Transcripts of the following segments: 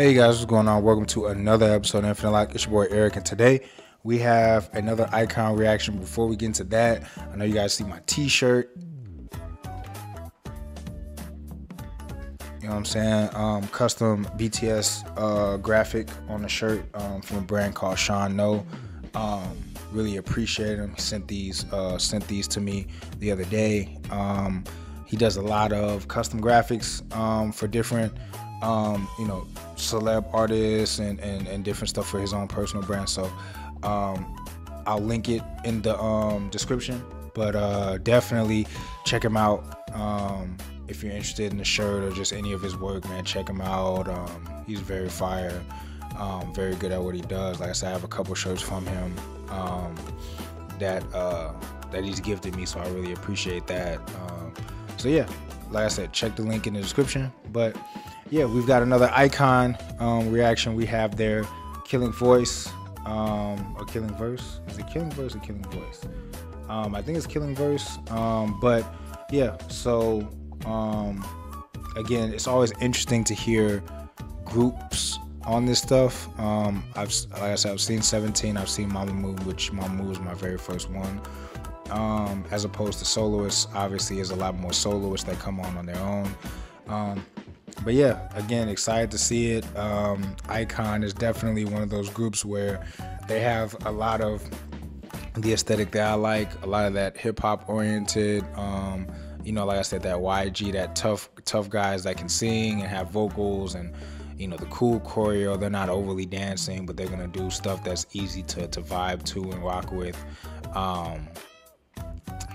Hey guys, what's going on? Welcome to another episode of Infinite Locke. It's your boy Erick, and today we have another iKON reaction. Before we get into that, I know you guys see my t-shirt. You know what I'm saying? Um, custom BTS uh, graphic on the shirt um, from a brand called Sean No. Um, really appreciate him. He sent these uh, sent these to me the other day. Um, he does a lot of custom graphics um, for different um, you know, celeb artists and, and, and different stuff for his own personal brand. So um, I'll link it in the um, description. But uh, definitely check him out um, if you're interested in the shirt or just any of his work, man. Check him out. Um, he's very fire, um, very good at what he does. Like I said, I have a couple shirts from him um, that uh, that he's gifted me, so I really appreciate that. Um, so yeah, like I said, check the link in the description. But yeah, we've got another iKON um, reaction we have there. Killing Voice um, or Killing Verse. Is it Killing Verse or Killing Voice? Um, I think it's Killing Verse. Um, but yeah, so um, again, it's always interesting to hear groups on this stuff. Um, I've like I said, I've seen 17. I've seen Mamamoo, which Mamamoo was my very first one. Um, as opposed to soloists, obviously, there's a lot more soloists that come on on their own. Um, but yeah, again, excited to see it. Um, iKON is definitely one of those groups where they have a lot of the aesthetic that I like, a lot of that hip hop oriented. Um, you know, like I said, that YG, that tough, tough guys that can sing and have vocals and you know the cool choreo. They're not overly dancing, but they're gonna do stuff that's easy to to vibe to and rock with. Um,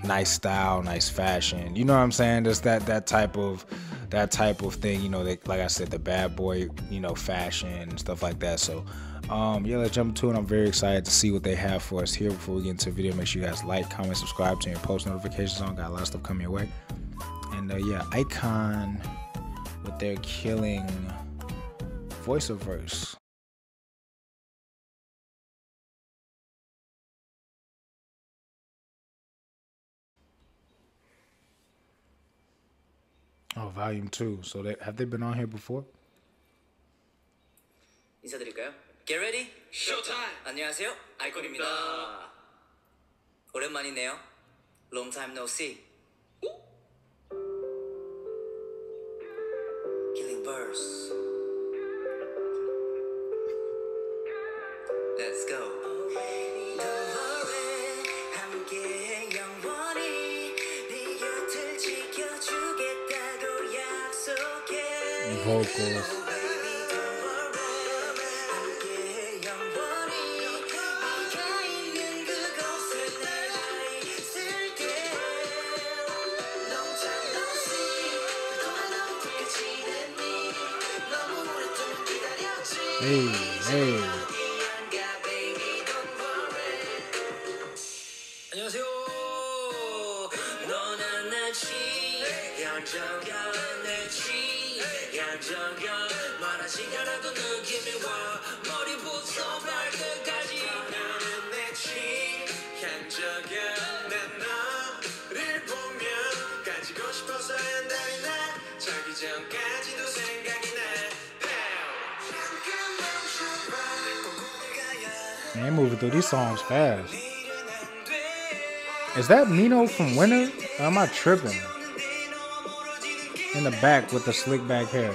nice style, nice fashion. You know what I'm saying? Just that that type of that type of thing. You know, they, like I said, the bad boy, you know, fashion and stuff like that. So, um, yeah, let's jump into it. I'm very excited to see what they have for us here. Before we get into the video, make sure you guys like, comment, subscribe, turn your post notifications on. Got a lot of stuff coming your way. And uh, yeah, iKON with their killing voice Oh, volume two. So they have they been on here before? 인사드릴까요? Get ready. Showtime. 안녕하세요. 아이콘입니다. 오랜만이네요. Long time no see. Killing Verse. Let's go. Vocals. Hey, hey. 안녕하세요. 너는 내치 양정연 내치 양정연 말하지 않아도 느낌이 와 머리부터 발끝까지 나는 내치 향적연 난 너를 보면 가지고 싶어서 한달이 나 자기 전까지도 생각이 나 잠깐 멈춰봐 꼭 가야 Man, moving through these songs fast. Is that Mino from Winner? Or am I tripping? In the back with the slick back hair.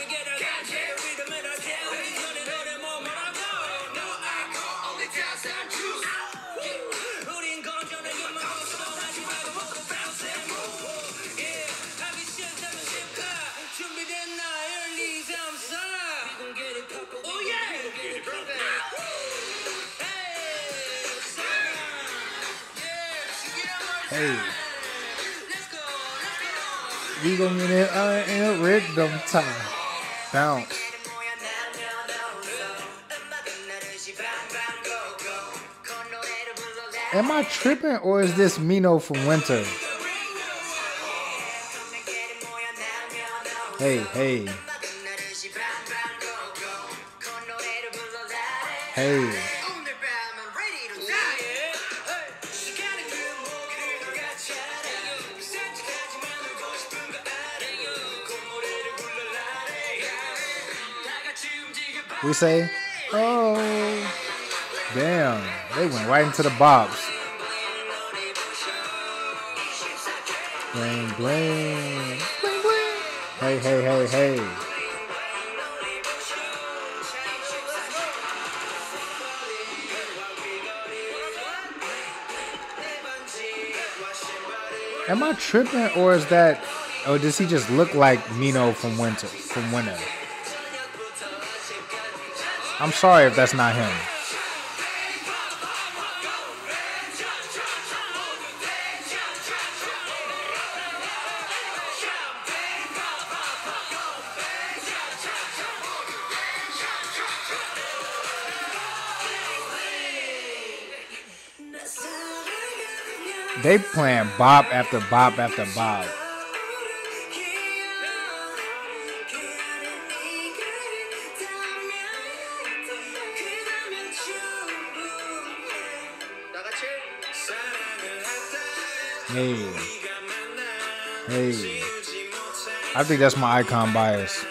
We gon' get it uh, in rhythm time. Bounce. Am I tripping or is this Mino from Winner? Hey, hey, hey. We say, oh, damn. They went right into the bobs. Bling, bling. Bling, bling. Hey, hey, hey, hey. Am I tripping or is that, or does he just look like Mino from Winner, from Winner? I'm sorry if that's not him. They playing bop after bop after bop. Hey, hey. I think that's my iKON bias.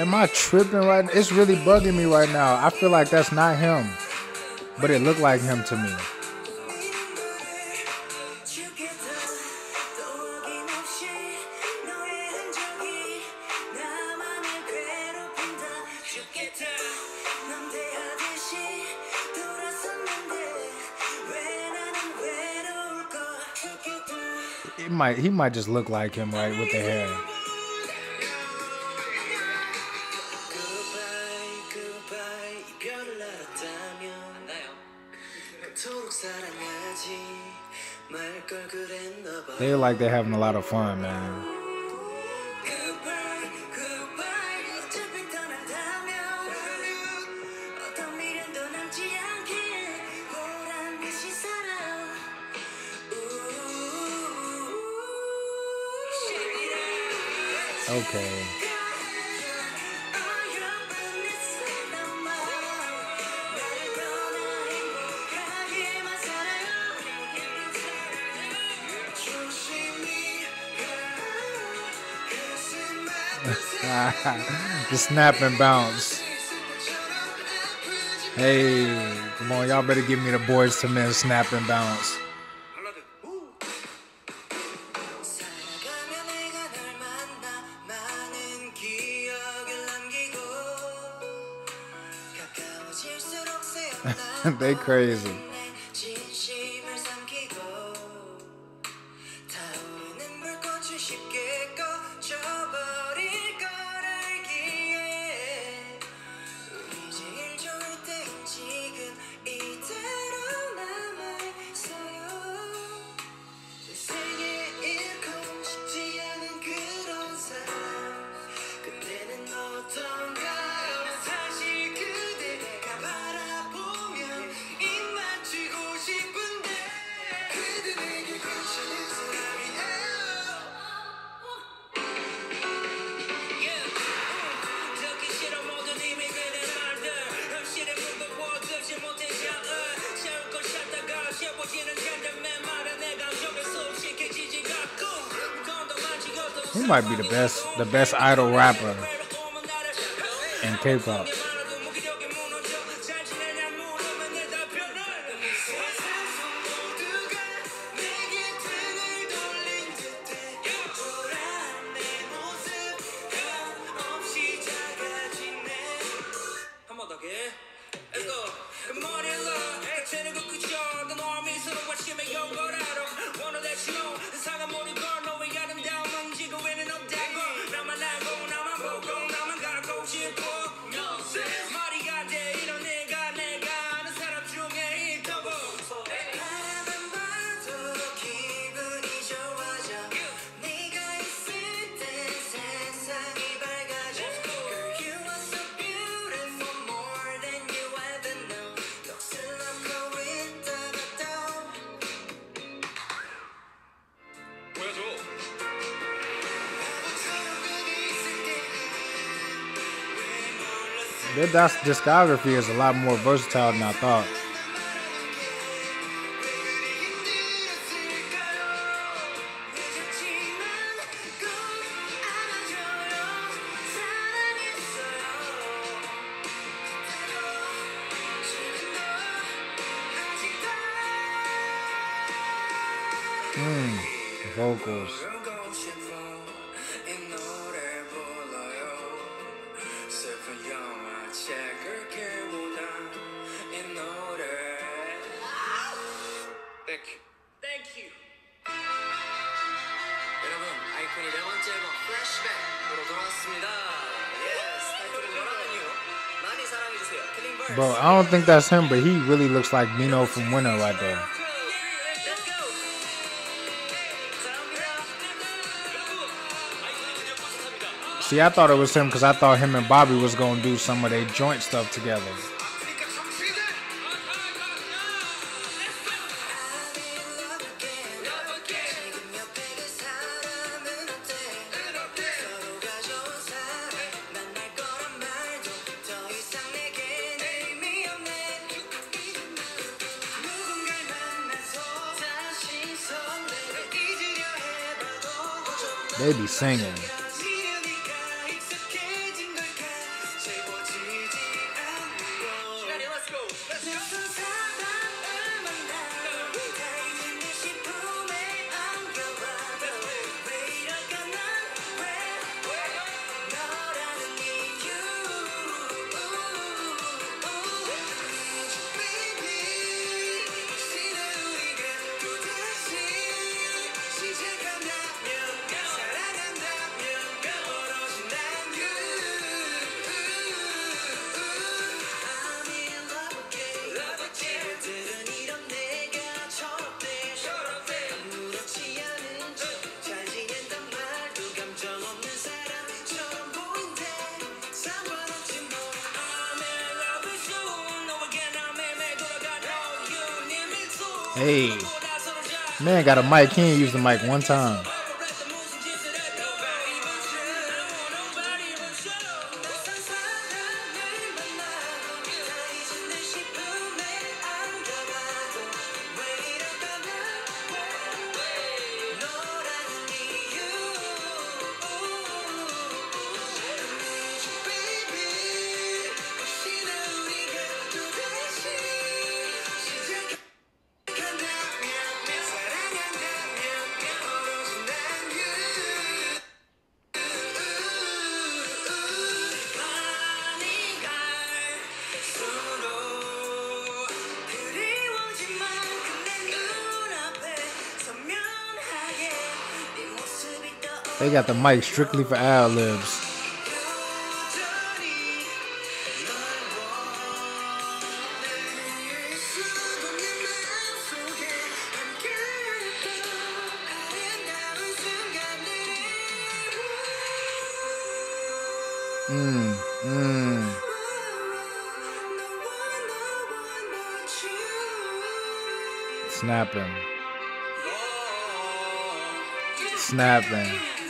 Am I tripping right now? It's really bugging me right now. I feel like that's not him. But it looked like him to me. It might he might just look like him right with the hair. They like they're having a lot of fun, man. Goodbye, the snap and bounce. Hey, come on, y'all better give me the boys to men snap and bounce. they crazy. He might be the best the best idol rapper in K-pop. Their discography is a lot more versatile than I thought. Hmm, vocals. 덕분에 네 번째 앨범 돌아왔습니다. 타이틀은 많이 I don't think that's him, but he really looks like Mino from Winner, right there. See, I thought it was him because I thought him and Bobby was going to do some of their joint stuff together. They be singing. Hey, man got a mic. He ain't used the mic one time. They got the mic strictly for ad libs. 음, 음. Snapping. Snapping.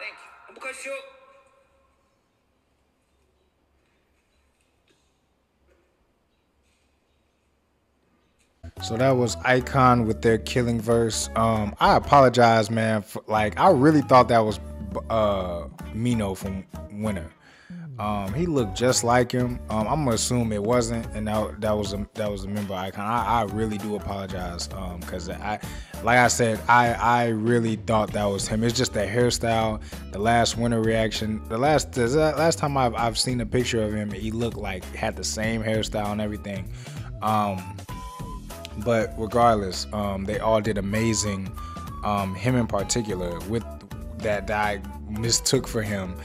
땡큐. So that was iKON with their killing verse. Um, I apologize, man. For, like, I really thought that was uh, Mino from Winner. Um, he looked just like him. Um, I'm gonna assume it wasn't, and that, that was a that was a member iKON. I, I really do apologize, um, cause I, like I said, I I really thought that was him. It's just the hairstyle, the last Winner reaction, the last the last time I've I've seen a picture of him, he looked like had the same hairstyle and everything. Um, but regardless, um, they all did amazing. Um, him in particular, with that I mistook for him,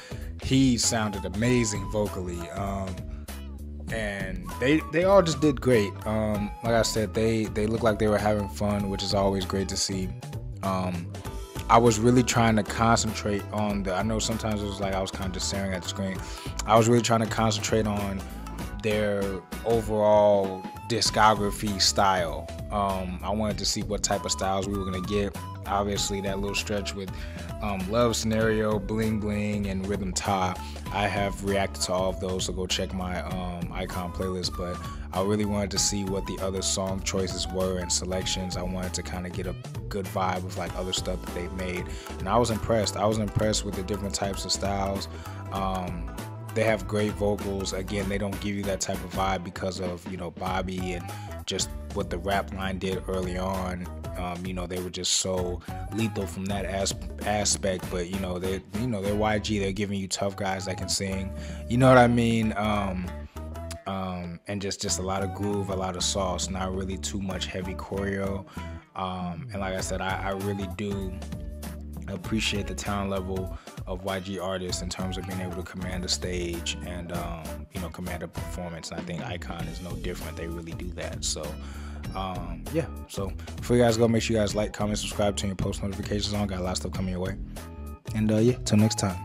he sounded amazing vocally. Um, and they they all just did great. Um, like I said, they they looked like they were having fun, which is always great to see. Um, I was really trying to concentrate on the. I know sometimes it was like I was kind of just staring at the screen. I was really trying to concentrate on their overall discography style. Um, I wanted to see what type of styles we were gonna get. Obviously, that little stretch with um, Love Scenario, Bling Bling, and Rhythm Ta. I have reacted to all of those, so go check my um, iKON playlist. But I really wanted to see what the other song choices were and selections. I wanted to kind of get a good vibe of like other stuff that they've made, and I was impressed. I was impressed with the different types of styles. Um, they have great vocals. Again, they don't give you that type of vibe because of you know Bobby and just what the rap line did early on. Um, you know, they were just so lethal from that as- aspect. But you know, they you know they're YG. They're giving you tough guys that can sing. You know what I mean? Um, um, and just just a lot of groove, a lot of sauce. Not really too much heavy choreo. Um, and like I said, I, I really do appreciate the talent level of YG artists in terms of being able to command a stage and um, you know command a performance. And I think iKON is no different. They really do that. So um, yeah. So before you guys go, make sure you guys like, comment, subscribe, turn your post notifications on. Got a lot of stuff coming your way. And uh, yeah, till next time.